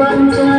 run to